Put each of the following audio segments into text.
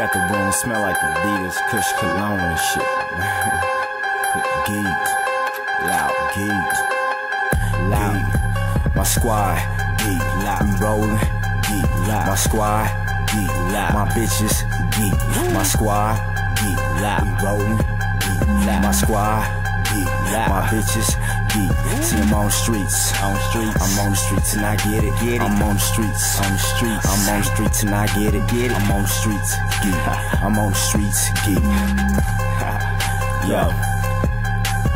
Got the room smell like Adidas, Kush cologne and shit. geek, loud geek, loud. My squad geek, loud. We rollin' geek, loud. My squad geek, loud. My bitches geek, my squad geek, loud. We rollin' geek, loud. My squad loud. My bitches geek. See I'm on the streets, on the streets. I'm on the streets and I get it, get it. I'm on the streets, on the streets. I'm on the streets and I get it, get it. I'm on the streets, geek. I'm on the streets, geek. Yo.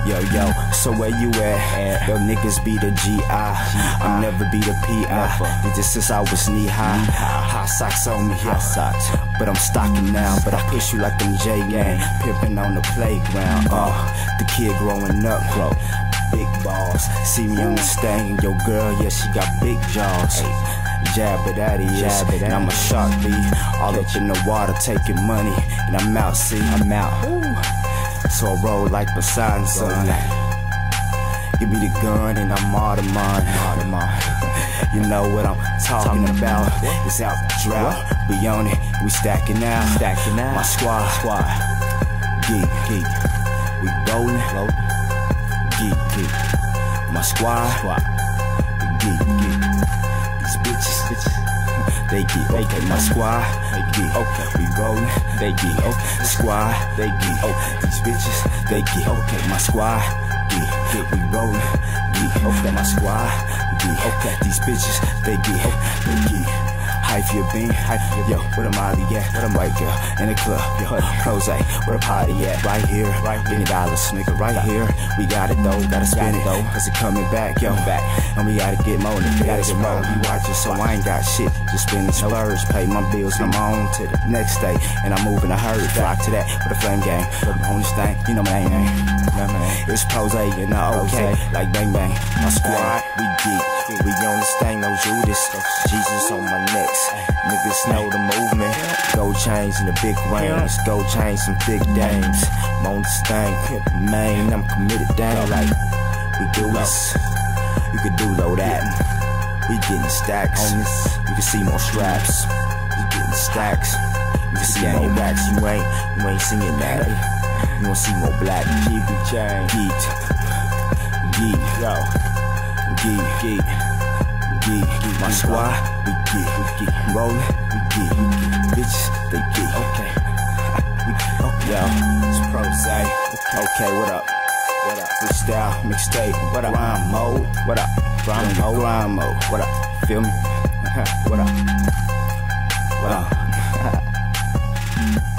Yo, yo, so where you at? Yo, niggas be the GI. I'll never be the PI. Did this since I was knee high. High socks on me, high socks. But I'm stocking now. But I push you like them J gang. Pimping on the playground. Oh, the kid growing up, bro. Big balls. See me on the stain. Yo, girl, yeah, she got big jaws. Jab it at it, jab it I'm a shark B. All up in the water taking money. And I'm out, see, I'm out. So I roll like Poseidon, son. Give me the gun and I'm Audemars. Audemars. You know what I'm talking about. It's out the drought. We on it. We stacking out. Stacking out. My squad. Squad. Geek. Geek. We rolling. Roll. Geek. Geek. My squad. Squad. Geek. Geek. These bitches. Bitches. They geek, okay. My squad, they get okay. We rollin', they get okay. Squad, they get okay. These bitches, they get okay. My squad, geek, geek. We rollin', geek, okay. My squad, geek, okay. These bitches, they geek, they geek. Hype your bean, hype yo, where the Molly at? Where the white girl in the club? Yo, Rose, where the party at? Right here, right here. dollars, nigga, right here. We got it though, gotta spend it though, cause it coming back, yo, back. And we gotta get more, nigga, gotta get more. You watchin', so I ain't got shit, just spending splurge, pay my bills, I'm on to the next day, and I'm moving a hurry, flock to that with a flame gang. Put on this thing, you know my name, man. It's pose and the okay, like bang bang. My squad, we geek, we on this thing, no Judas, Jesus on my neck. Niggas know the movement. Gold chains in the big rings. Gold chains some big dames. I'm on this thing, man. I'm committed down like we do this. You could do low that. We getting stacks on this. You can see more straps. We getting stacks. You can see more racks. You ain't, you ain't singing that. You wanna see more black. Geek, chain. Geek. Geek. Yo. Geek. Geek. Geek. Geek. My squad. We We geek. Rollin'. We geek. We geek. Bitches. They geek. Okay. We. Okay. Yo. It's. Okay. What up? What up? Freestyle mixtape. What up? Rhyme mode. What up? Rhyme mode. Rhyme mode. What up? Feel me? what up? What up?